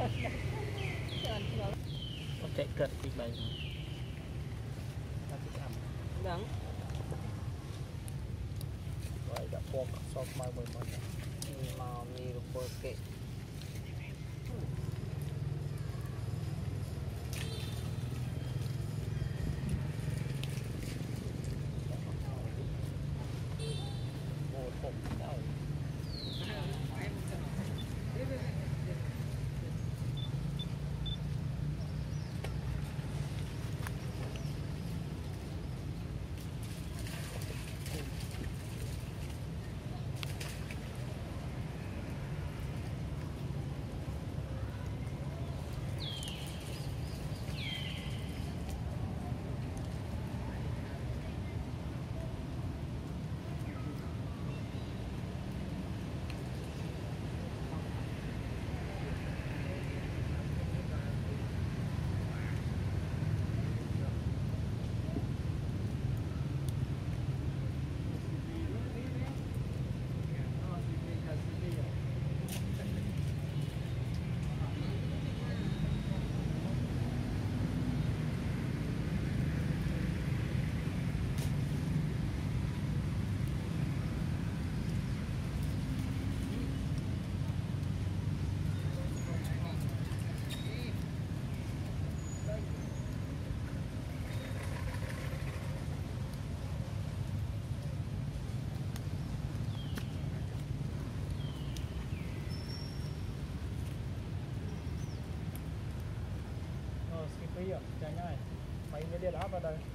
អូខេកាត់ពីបែបកាត់ពីខាងដឹងបាយដាក់ពណ៌កសោខ្មៅមួយមកនេះមកមានរពលគេ 别的阿巴达。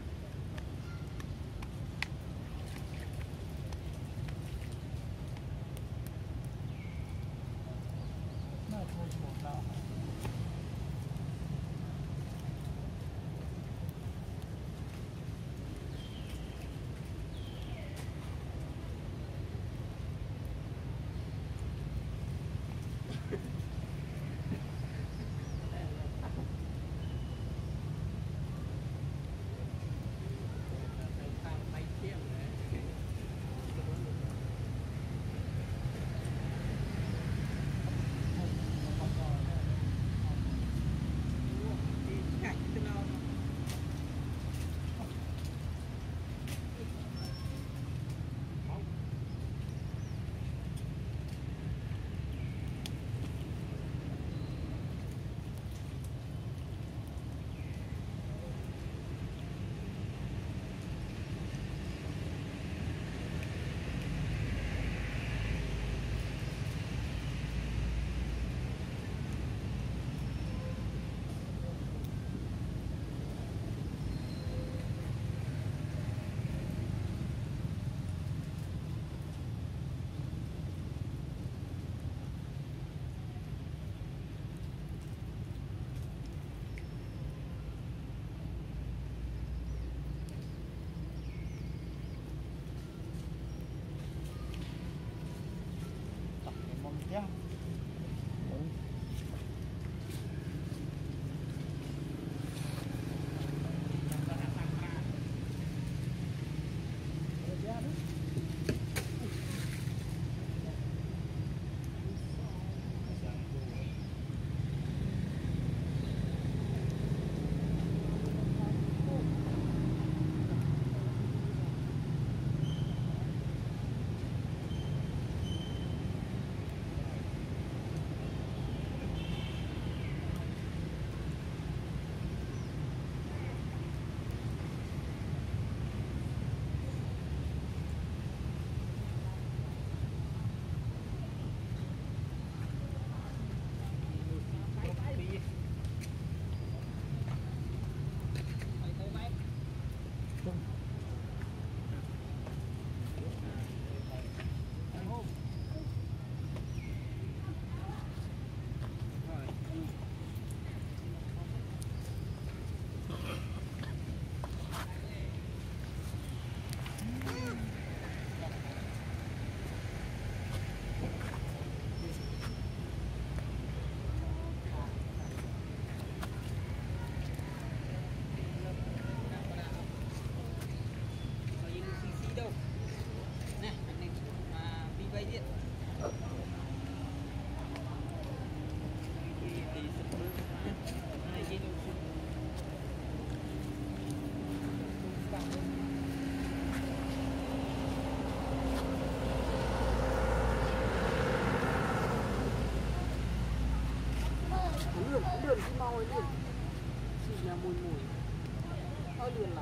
เอาลื่นไหล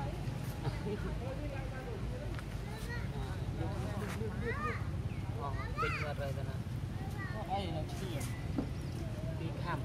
เป็นอะไรกันนะไอ้นั่นเชี่ยปีข้าม